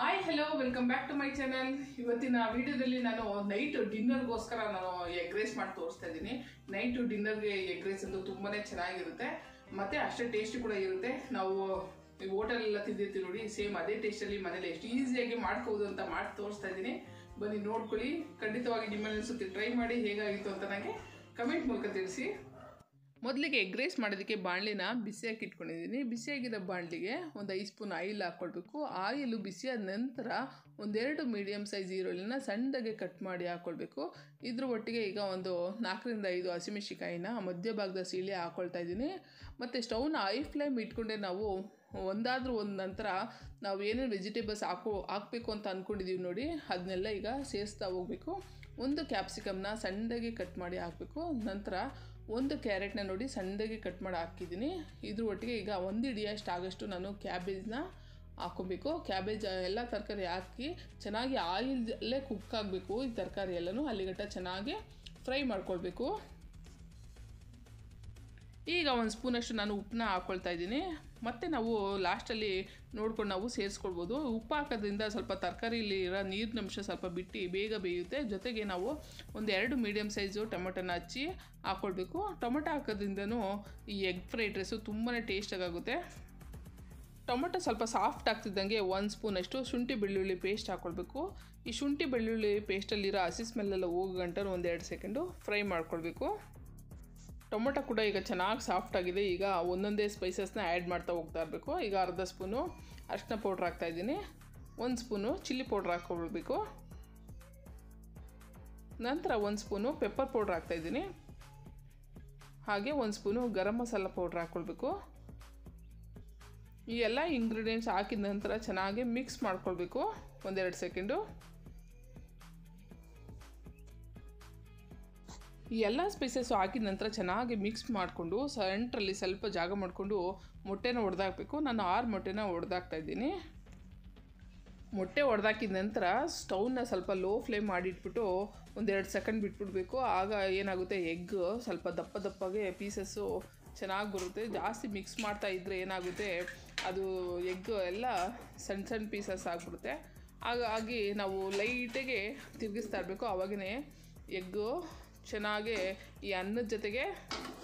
Hi hello welcome back to my channel ಇವತ್ತಿನ ವಿಡಿಯೋದಲ್ಲಿ ನಾನು ನೈಟ್ ಡಿನ್ನರ್ಗೋಸ್ಕರ ನಾನು ಎಗ್ ರೈಸ್ ಮಾಡಿ ತೋರಿಸ್ತಾ ಇದ್ದೀನಿ. ನೈಟು ಡಿನ್ನರ್ಗೆ ಎಗ್ ರೈಸ್ ಅಂತೂ ತುಂಬಾ ಚೆನ್ನಾಗಿರುತ್ತೆ. ಮತ್ತು ಅಷ್ಟೇ ಟೇಸ್ಟ್ ಕೂಡ ಇರುತ್ತೆ. ನಾವು ಹೋಟೆಲ್ ತಿಂದಿರ್ತೀವಿ ನೋಡಿ ಸೇಮ್ ಅದೇ ಟೇಸ್ಟಲ್ಲಿ ಮನೇಲಿ ಎಷ್ಟು ಈಸಿಯಾಗಿ ಮಾಡ್ಕೋಬೋದು ಅಂತ ಮಾಡಿ ತೋರಿಸ್ತಾ ಇದ್ದೀನಿ. ಬನ್ನಿ ನೋಡ್ಕೊಳ್ಳಿ. ಖಂಡಿತವಾಗಿ ನಿಮ್ಮಲ್ಲಿ ಸುತ್ತಿ ಟ್ರೈ ಮಾಡಿ ಹೇಗಾಗಿತ್ತು ಅಂತ ನನಗೆ ಕಮೆಂಟ್ ಮೂಲಕ ತಿಳಿಸಿ. ಮೊದಲಿಗೆ ಎಗ್ ರೈಸ್ ಮಾಡೋದಕ್ಕೆ ಬಾಣಲಿನ ಬಿಸಿಯಾಗಿ ಇಟ್ಕೊಂಡಿದ್ದೀನಿ. ಬಿಸಿಯಾಗಿರೋ ಬಾಣಲಿಗೆ ಒಂದು ಐದು ಸ್ಪೂನ್ ಆಯಿಲ್ ಹಾಕ್ಕೊಳ್ಬೇಕು ಆಯಿಲು ಬಿಸಿಯಾದ ನಂತರ ಒಂದೆರಡು ಮೀಡಿಯಮ್ ಸೈಜ್ ಈರುಳ್ಳಿನ ಸಣ್ಣದಾಗೆ ಕಟ್ ಮಾಡಿ ಹಾಕ್ಕೊಳ್ಬೇಕು ಇದ್ರ ಒಟ್ಟಿಗೆ ಈಗ ಒಂದು ನಾಲ್ಕರಿಂದ ಐದು ಹಸಿಮೆಣಸಿಕಾಯಿನ ಮಧ್ಯಭಾಗದ ಸೀಳಿ ಹಾಕ್ಕೊಳ್ತಾ ಇದ್ದೀನಿ. ಮತ್ತು ಸ್ಟವ್ನ ಐ ಫ್ಲೇಮ್ ಇಟ್ಕೊಂಡೆ ನಾವು ಒಂದಾದರೂ ಒಂದು ನಂತರ ನಾವು ಏನೇನು ವೆಜಿಟೇಬಲ್ಸ್ ಹಾಕೋ, ಹಾಕಬೇಕು ಅಂತ ಅಂದ್ಕೊಂಡಿದ್ದೀವಿ ನೋಡಿ ಅದನ್ನೆಲ್ಲ ಈಗ ಸೇರಿಸ್ತಾ ಹೋಗಬೇಕು. ಒಂದು ಕ್ಯಾಪ್ಸಿಕಮ್ನ ಸಣ್ಣದಾಗಿ ಕಟ್ ಮಾಡಿ ಹಾಕಬೇಕು. ನಂತರ ಒಂದು ಕ್ಯಾರೆಟ್ನ ನೋಡಿ ಸಣ್ಣದಾಗಿ ಕಟ್ ಮಾಡಿ ಹಾಕಿದ್ದೀನಿ. ಇದ್ರ ಒಟ್ಟಿಗೆ ಈಗ ಒಂದು ಹಿಡಿಯಷ್ಟು ಆಗೋಷ್ಟು ನಾನು ಕ್ಯಾಬೇಜ್ನ ಹಾಕೋಬೇಕು. ಕ್ಯಾಬೇಜ್ ಎಲ್ಲ ತರಕಾರಿ ಹಾಕಿ ಚೆನ್ನಾಗಿ ಆಯಿಲಲ್ಲೇ ಕುಕ್ ಆಗಬೇಕು. ಈ ತರಕಾರಿ ಎಲ್ಲನೂ ಅಲ್ಲಿಗಟ್ಟ ಚೆನ್ನಾಗಿ ಫ್ರೈ ಮಾಡ್ಕೊಳ್ಬೇಕು. ಈಗ ಒಂದು ಸ್ಪೂನಷ್ಟು ನಾನು ಉಪ್ಪನ್ನ ಹಾಕ್ಕೊಳ್ತಾ ಇದ್ದೀನಿ. ಮತ್ತು ನಾವು ಲಾಸ್ಟಲ್ಲಿ ನೋಡ್ಕೊಂಡು ನಾವು ಸೇರಿಸ್ಕೊಳ್ಬೋದು. ಉಪ್ಪು ಹಾಕೋದ್ರಿಂದ ಸ್ವಲ್ಪ ತರಕಾರಿಲಿ ಇರೋ ನೀರಿನ ಅಂಶ ಸ್ವಲ್ಪ ಬಿಟ್ಟು ಬೇಗ ಬೇಯುತ್ತೆ. ಜೊತೆಗೆ ನಾವು ಒಂದು ಎರಡು ಮೀಡಿಯಮ್ ಸೈಜು ಟೊಮೆಟೊನ ಹಚ್ಚಿ ಹಾಕ್ಕೊಳ್ಬೇಕು ಟೊಮೆಟೊ ಹಾಕೋದ್ರಿಂದನೂ ಈ ಎಗ್ ಫ್ರೈಡ್ ರೈಸು ತುಂಬಾ ಟೇಸ್ಟಾಗುತ್ತೆ ಟೊಮೆಟೊ ಸ್ವಲ್ಪ ಸಾಫ್ಟ್ ಆಗ್ತಿದ್ದಂಗೆ ಒಂದು ಸ್ಪೂನಷ್ಟು ಶುಂಠಿ ಬೆಳ್ಳುಳ್ಳಿ ಪೇಸ್ಟ್ ಹಾಕ್ಕೊಳ್ಬೇಕು ಈ ಶುಂಠಿ ಬೆಳ್ಳುಳ್ಳಿ ಪೇಸ್ಟಲ್ಲಿರೋ ಹಸಿ ಸ್ಮೆಲ್ಲೆಲ್ಲ ಹೋಗೋ ಗಂಟ ಒಂದು ಎರಡು ಸೆಕೆಂಡು ಫ್ರೈ ಮಾಡ್ಕೊಳ್ಬೇಕು. ಟೊಮೊಟೊ ಕೂಡ ಈಗ ಚೆನ್ನಾಗಿ ಸಾಫ್ಟ್ ಆಗಿದೆ. ಈಗ ಒಂದೊಂದೇ ಸ್ಪೈಸಸ್ನ ಆ್ಯಡ್ ಮಾಡ್ತಾ ಹೋಗ್ತಾ ಇರಬೇಕು. ಈಗ ಅರ್ಧ ಸ್ಪೂನು ಅರಿಶಿನ ಪೌಡ್ರ್ ಹಾಕ್ತಾಯಿದ್ದೀನಿ ಒಂದು ಸ್ಪೂನು ಚಿಲ್ಲಿ ಪೌಡ್ರ್ ಹಾಕ್ಕೊಳ್ಬೇಕು. ನಂತರ ಒಂದು ಸ್ಪೂನು ಪೆಪ್ಪರ್ ಪೌಡ್ರ್ ಹಾಕ್ತಾಯಿದ್ದೀನಿ ಹಾಗೆ ಒಂದು ಸ್ಪೂನು ಗರಂ ಮಸಾಲ ಪೌಡ್ರ್ ಹಾಕ್ಕೊಳ್ಬೇಕು. ಈ ಎಲ್ಲ ಇಂಗ್ರೀಡಿಯೆಂಟ್ಸ್ ಹಾಕಿದ ನಂತರ ಚೆನ್ನಾಗಿ ಮಿಕ್ಸ್ ಮಾಡ್ಕೊಳ್ಬೇಕು. ಒಂದೆರಡು ಸೆಕೆಂಡು ಈ ಎಲ್ಲ ಸ್ಪೈಸಸ್ಸು ಹಾಕಿದ ನಂತರ ಚೆನ್ನಾಗಿ ಮಿಕ್ಸ್ ಮಾಡಿಕೊಂಡು ಸೆಂಟ್ರಲ್ಲಿ ಸ್ವಲ್ಪ ಜಾಗ ಮಾಡಿಕೊಂಡು ಮೊಟ್ಟೆನ ಹೊಡೆದಾಕಬೇಕು ನಾನು ಆರು ಮೊಟ್ಟೆನ ಇದ್ದೀನಿ. ಮೊಟ್ಟೆ ಒಡೆದಾಕಿದ ನಂತರ ಸ್ಟೌವ್ನ ಸ್ವಲ್ಪ ಲೋ ಫ್ಲೇಮ್ ಮಾಡಿಟ್ಬಿಟ್ಟು ಒಂದೆರಡು ಸೆಕೆಂಡ್ ಬಿಟ್ಬಿಡ್ಬೇಕು. ಆಗ ಏನಾಗುತ್ತೆ? ಎಗ್ ಸ್ವಲ್ಪ ದಪ್ಪ ದಪ್ಪಗೆ ಪೀಸಸ್ಸು ಚೆನ್ನಾಗಿ ಬರುತ್ತೆ. ಜಾಸ್ತಿ ಮಿಕ್ಸ್ ಮಾಡ್ತಾ ಇದ್ದರೆ ಏನಾಗುತ್ತೆ? ಅದು ಎಗ್ ಎಲ್ಲ ಸಣ್ಣ ಸಣ್ಣ ಪೀಸಸ್ ಆಗಿಬಿಡುತ್ತೆ. ಹಾಗಾಗಿ ನಾವು ಲೈಟಾಗೆ ತಿರುಗಿಸ್ತಾ ಇರಬೇಕು. ಆವಾಗೇ ಎಗ್ಗು ಚೆನ್ನಾಗಿ ಈ ಅನ್ನದ ಜೊತೆಗೆ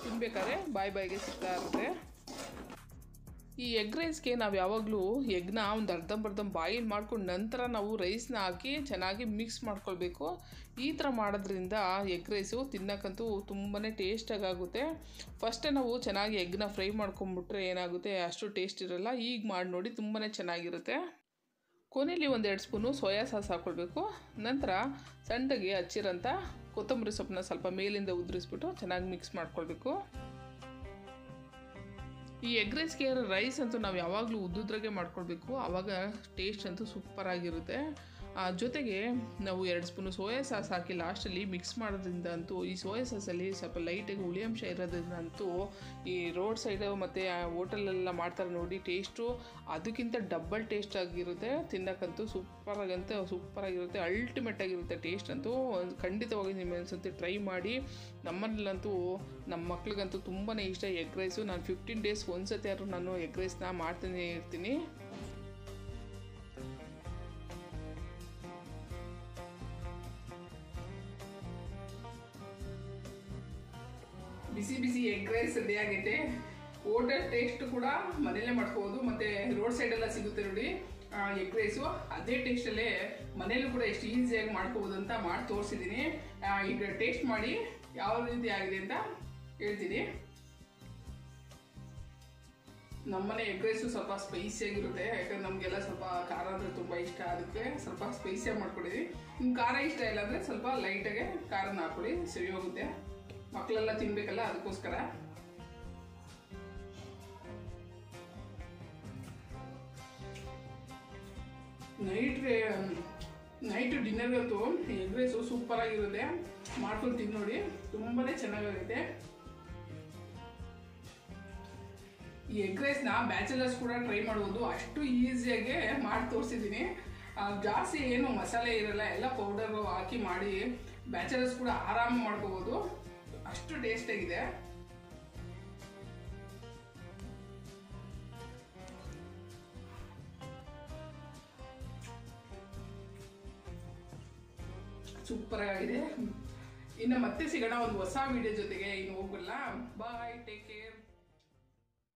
ತಿನ್ಬೇಕಾದ್ರೆ ಬಾಯಿ ಬಾಯಿಗೆ ಸಿಗ್ತಾ ಇರುತ್ತೆ. ಈ ಎಗ್ ರೈಸ್ಗೆ ನಾವು ಯಾವಾಗಲೂ ಎಗ್ನ ಒಂದು ಅರ್ಧಂಬರ್ಧಂ ಬಾಯಿಲ್ ಮಾಡ್ಕೊಂಡು ನಂತರ ನಾವು ರೈಸ್ನ ಹಾಕಿ ಚೆನ್ನಾಗಿ ಮಿಕ್ಸ್ ಮಾಡ್ಕೊಳ್ಬೇಕು. ಈ ಥರ ಮಾಡೋದ್ರಿಂದ ಎಗ್ ರೈಸು ತಿನ್ನೋಕ್ಕಂತೂ ತುಂಬಾ ಟೇಸ್ಟಾಗಿ ಆಗುತ್ತೆ. ಫಸ್ಟೇ ನಾವು ಚೆನ್ನಾಗಿ ಎಗ್ನ ಫ್ರೈ ಮಾಡ್ಕೊಂಬಿಟ್ರೆ ಏನಾಗುತ್ತೆ ಅಷ್ಟು ಟೇಸ್ಟ್ ಇರೋಲ್ಲ, ಈಗ ಮಾಡಿ ನೋಡಿ ತುಂಬಾ ಚೆನ್ನಾಗಿರುತ್ತೆ. ಕೊನೆಯಲ್ಲಿ ಒಂದೆರಡು ಸ್ಪೂನು ಸೋಯಾ ಸಾಸ್ ಹಾಕ್ಕೊಳ್ಬೇಕು ನಂತರ ಸಣ್ಣದಾಗಿ ಹಚ್ಚಿರೋಂಥ ಕೊತ್ತಂಬರಿ ಸೊಪ್ಪನ್ನ ಸ್ವಲ್ಪ ಮೇಲಿಂದ ಉದುರಿಸ್ಬಿಟ್ಟು ಚೆನ್ನಾಗಿ ಮಿಕ್ಸ್ ಮಾಡ್ಕೊಳ್ಬೇಕು. ಈ ಎಗ್ ರೈಸ್ಗೆ ರೈಸ್ ಅಂತೂ ನಾವು ಯಾವಾಗಲೂ ಉದ್ದುದ್ರಾಗೆ ಮಾಡ್ಕೊಳ್ಬೇಕು. ಆವಾಗ ಟೇಸ್ಟ್ ಅಂತೂ ಸೂಪರಾಗಿರುತ್ತೆ ಜೊತೆಗೆ ನಾವು ಎರಡು ಸ್ಪೂನು ಸೋಯಾ ಸಾಸ್ ಹಾಕಿ ಲಾಸ್ಟಲ್ಲಿ ಮಿಕ್ಸ್ ಮಾಡೋದ್ರಿಂದ ಅಂತೂ ಈ ಸೋಯಾ ಸಾಸಲ್ಲಿ ಸ್ವಲ್ಪ ಲೈಟಾಗಿ ಹುಳಿ ಅಂಶ ಇರೋದ್ರಿಂದ ಅಂತೂ ಈ ರೋಡ್ ಸೈಡು ಮತ್ತು ಹೋಟೆಲೆಲ್ಲ ಮಾಡ್ತಾರೆ ನೋಡಿ ಟೇಸ್ಟು ಅದಕ್ಕಿಂತ ಡಬ್ಬಲ್ ಟೇಸ್ಟ್ ಆಗಿರುತ್ತೆ. ತಿನ್ನೋಕ್ಕಂತೂ ಸೂಪರ್ ಸೂಪರಾಗಿರುತ್ತೆ ಅಲ್ಟಿಮೇಟ್ ಆಗಿರುತ್ತೆ ಟೇಸ್ಟ್ ಅಂತೂ ಖಂಡಿತವಾಗಿ ನಿಮ್ಮ ಅನ್ಸುತ್ತೆ ಟ್ರೈ ಮಾಡಿ. ನಮ್ಮನೇಲಂತೂ ನಮ್ಮ ಮಕ್ಳಿಗಂತೂ ತುಂಬಾ ಇಷ್ಟ ಎಗ್ ರೈಸು ನಾನು ಫಿಫ್ಟೀನ್ ಡೇಸ್ ಒಂದ್ಸತಿ ಆದರೂ ನಾನು ಎಗ್ ರೈಸ್ನ ಮಾಡ್ತಾನೆ ಇರ್ತೀನಿ. ಬಿಸಿ ಬಿಸಿ ಎಗ್ ರೈಸ್ ರೆಡಿ ಆಗೈತೆ. ಓಟಲ್ ಟೇಸ್ಟ್ ಕೂಡ ಮನೇಲೇ ಮಾಡ್ಕೋಬೋದು. ಮತ್ತೆ ರೋಡ್ ಸೈಡ್ ಎಲ್ಲ ಸಿಗುತ್ತೆ ನೋಡಿ. ಎಗ್ ರೈಸು ಅದೇ ಟೇಸ್ಟಲ್ಲೇ ಮನೇಲೂ ಕೂಡ ಎಷ್ಟು ಈಸಿಯಾಗಿ ಮಾಡ್ಕೋಬೋದು ಅಂತ ಮಾಡಿ ತೋರಿಸಿದ್ದೀನಿ. ಈಗ ಟೇಸ್ಟ್ ಮಾಡಿ ಯಾವ ರೀತಿ ಆಗಿದೆ ಅಂತ ಹೇಳ್ತೀನಿ. ನಮ್ಮನೆ ಎಗ್ ರೈಸು ಸ್ವಲ್ಪ ಸ್ಪೈಸಿಯಾಗಿರುತ್ತೆ ಯಾಕಂದ್ರೆ ನಮಗೆಲ್ಲ ಸ್ವಲ್ಪ ಖಾರ ಅಂದರೆ ತುಂಬ ಇಷ್ಟ. ಅದಕ್ಕೆ ಸ್ವಲ್ಪ ಸ್ಪೈಸಿಯಾಗಿ ಮಾಡ್ಕೊಡಿದ್ವಿ ನಿಮ್ಗೆ ಖಾರ ಇಷ್ಟ ಇಲ್ಲ ಅಂದರೆ ಸ್ವಲ್ಪ ಲೈಟಾಗೆ ಖಾರನ ಹಾಕ್ಕೊಳ್ಳಿ ಸರಿ ಹೋಗುತ್ತೆ ಮಕ್ಕಳೆಲ್ಲ ತಿನ್ಬೇಕಲ್ಲ, ಅದಕ್ಕೋಸ್ಕರ. ನೈಟ್ ನೈಟ್ ಡಿನ್ನರ್ ಡಿನ್ನರ್ಗಂತೂ ಎಗ್ ರೈಸು ಸೂಪರ್ ಆಗಿರುತ್ತೆ. ಮಾಡ್ಕೊಂಡು ತಿಂದು ನೋಡಿ ತುಂಬಾ ಚೆನ್ನಾಗಿರುತ್ತೆ ಈ ಎಗ್ ರೈಸ್ನ ಬ್ಯಾಚುಲರ್ಸ್ ಕೂಡ ಟ್ರೈ ಮಾಡ್ಬೋದು. ಅಷ್ಟು ಈಸಿಯಾಗಿ ಮಾಡಿ ತೋರಿಸಿದ್ದೀನಿ. ಜಾಸ್ತಿ ಏನು ಮಸಾಲೆ ಇರಲ್ಲ, ಎಲ್ಲ ಪೌಡರು ಹಾಕಿ ಮಾಡಿ ಬ್ಯಾಚುಲರ್ಸ್ ಕೂಡ ಆರಾಮ ಮಾಡ್ಕೋಬೋದು. ಅಷ್ಟು ಟೇಸ್ಟ್ ಆಗಿದೆ. ಸೂಪರ್ ಆಗಿದೆ. ಇನ್ನು ಮತ್ತೆ ಸಿಗೋಣ ಒಂದು ಹೊಸ ವಿಡಿಯೋ ಜೊತೆಗೆ ಇನ್ನು ಹೋಗಲ್ಲ ಬಾಯ್ ಟೇಕ್ ಕೇರ್